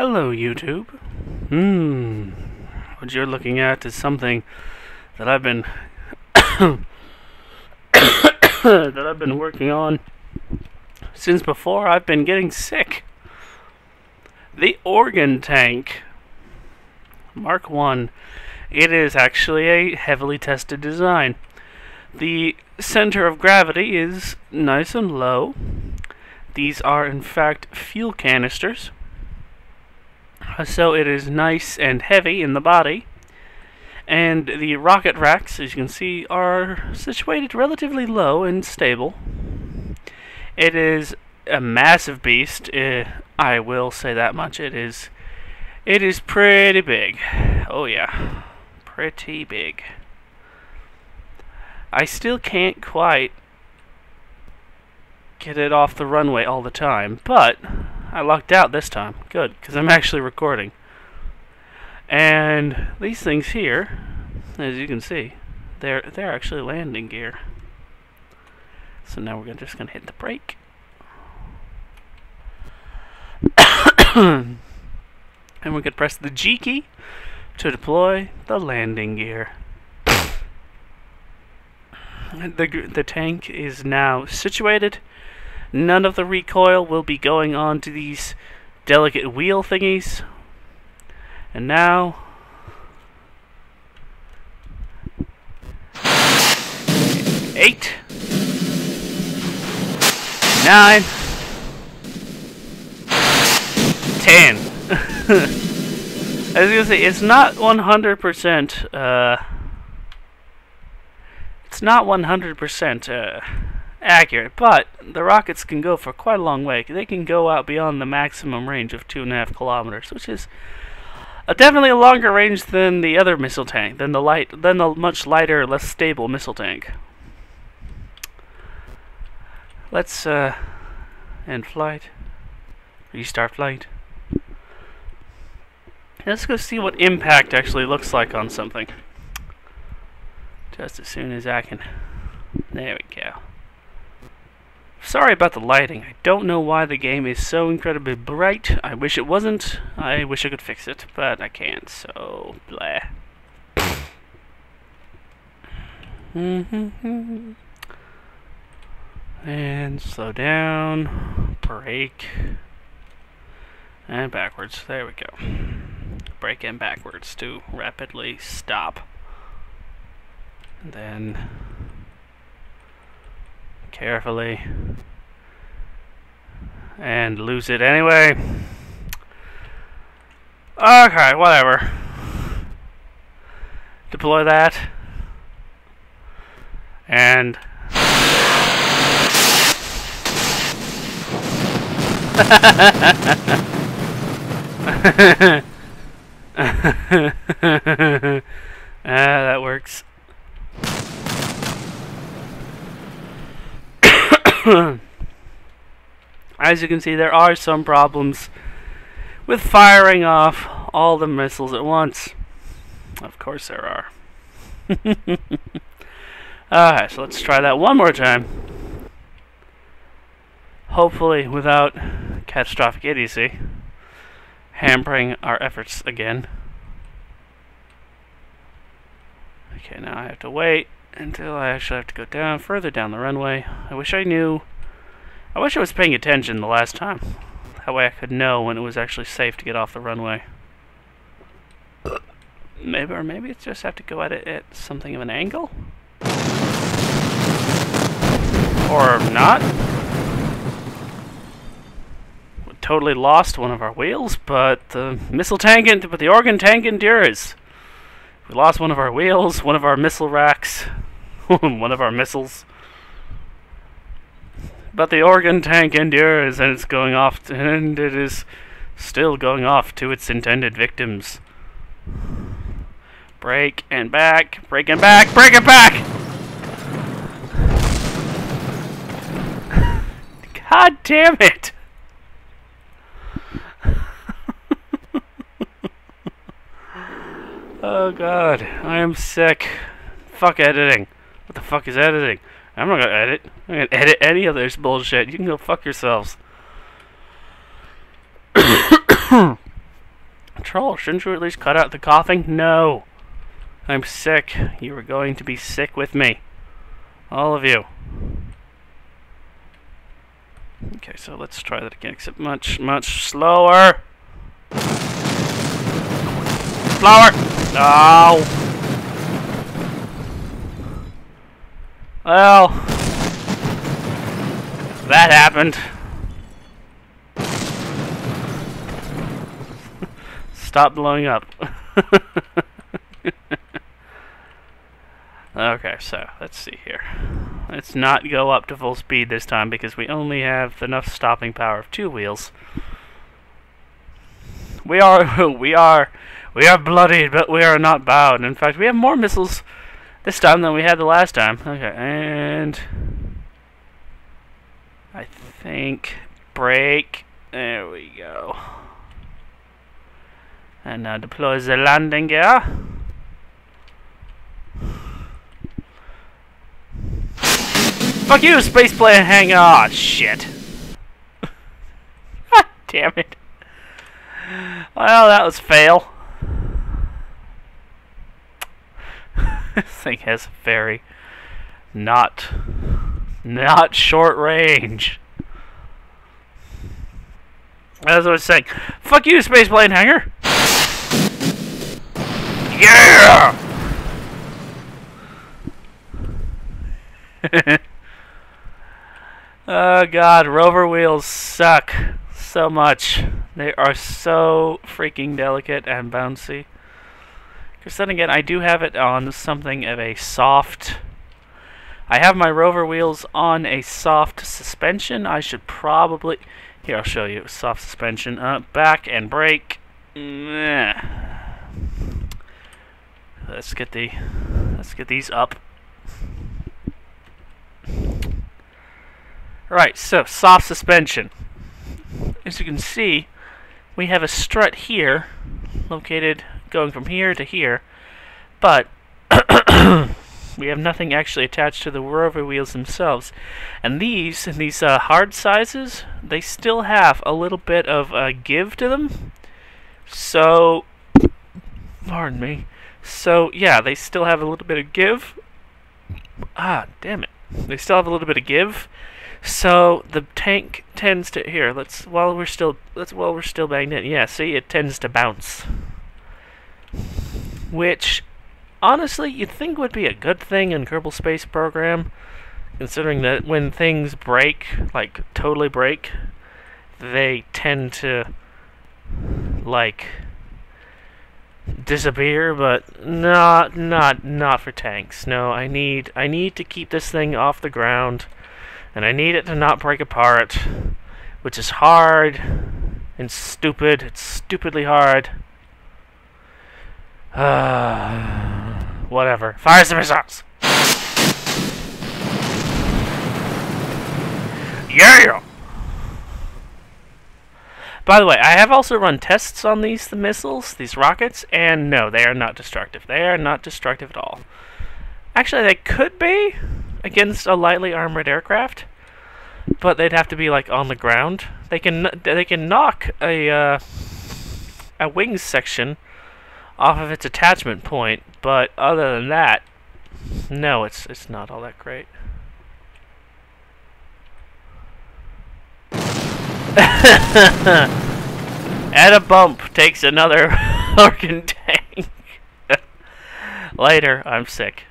Hello, YouTube. Hmm. What you're looking at is something that I've been that I've been working on since before I've been getting sick. The organ tank Mark 1. It is actually a heavily tested design. The center of gravity is nice and low. These are in fact fuel canisters so it is nice and heavy in the body. And the rocket racks, as you can see, are situated relatively low and stable. It is a massive beast. Uh, I will say that much. It is. It is pretty big. Oh yeah, pretty big. I still can't quite get it off the runway all the time, but I lucked out this time. Good, because I'm actually recording. And these things here, as you can see, they're they're actually landing gear. So now we're just gonna hit the brake. and we could press the G key to deploy the landing gear. the the tank is now situated None of the recoil will be going on to these delicate wheel thingies. And now... Eight. Nine. Ten. As you can see, it's not 100%, uh... It's not 100%, uh accurate, but the rockets can go for quite a long way. They can go out beyond the maximum range of two and a half kilometers, which is a definitely a longer range than the other missile tank, than the light, than the much lighter, less stable missile tank. Let's uh, end flight, restart flight. Let's go see what impact actually looks like on something. Just as soon as I can. There we go. Sorry about the lighting. I don't know why the game is so incredibly bright. I wish it wasn't. I wish I could fix it, but I can't, so blah. and slow down, brake, and backwards. There we go. Brake and backwards to rapidly stop. And then carefully and lose it anyway. Okay, whatever. Deploy that. And ah, that works. As you can see, there are some problems with firing off all the missiles at once. Of course there are. Alright, so let's try that one more time. Hopefully without catastrophic idiocy hampering our efforts again. Okay, now I have to wait until I actually have to go down, further down the runway. I wish I knew... I wish I was paying attention the last time. That way I could know when it was actually safe to get off the runway. Maybe, or maybe it's just have to go at it at something of an angle? Or not? We totally lost one of our wheels, but the missile tank, but the organ tank endures. We lost one of our wheels, one of our missile racks. one of our missiles. But the organ tank endures and it's going off, and it is still going off to its intended victims. Brake and back, brake and back, brake and back! God damn it! oh god, I am sick. Fuck editing. What the fuck is editing? I'm not gonna edit. I'm gonna edit any of this bullshit. You can go fuck yourselves. Troll, Shouldn't you at least cut out the coughing? No. I'm sick. You are going to be sick with me. All of you. Okay, so let's try that again, except much, much slower. Flower! No! Well, that happened. Stop blowing up. okay, so let's see here. Let's not go up to full speed this time because we only have enough stopping power of two wheels. We are we are we are bloodied, but we are not bowed. In fact, we have more missiles this time than we had the last time. Okay, and I think Brake. There we go. And now deploy the landing gear. Fuck you, space plane hang on, Oh, ah, shit. Damn it. Well, that was fail. this thing has very not not short range. As I was saying, fuck you, space plane hangar. Yeah. oh god, rover wheels suck so much. They are so freaking delicate and bouncy. Because then again, I do have it on something of a soft... I have my rover wheels on a soft suspension. I should probably... Here, I'll show you. Soft suspension. Uh, back and brake. Let's get the... Let's get these up. Right, so soft suspension. As you can see, we have a strut here, located going from here to here, but we have nothing actually attached to the rover wheels themselves. And these, these uh, hard sizes, they still have a little bit of uh, give to them. So, pardon me. So, yeah, they still have a little bit of give. Ah, damn it. They still have a little bit of give. So the tank tends to here. Let's while we're still let's while we're still banged in. Yeah, see, it tends to bounce, which honestly you'd think would be a good thing in Kerbal Space Program, considering that when things break, like totally break, they tend to like disappear, but not not not for tanks. No, I need I need to keep this thing off the ground and I need it to not break apart, which is hard and stupid. It's stupidly hard. Uh, whatever. Fire some missiles! Yeah! By the way, I have also run tests on these the missiles, these rockets, and no, they are not destructive. They are not destructive at all. Actually, they could be against a lightly armored aircraft, but they'd have to be like on the ground. They can they can knock a uh, a wings section off of its attachment point, but other than that, no, it's it's not all that great. Add a bump takes another organ tank. Later, I'm sick.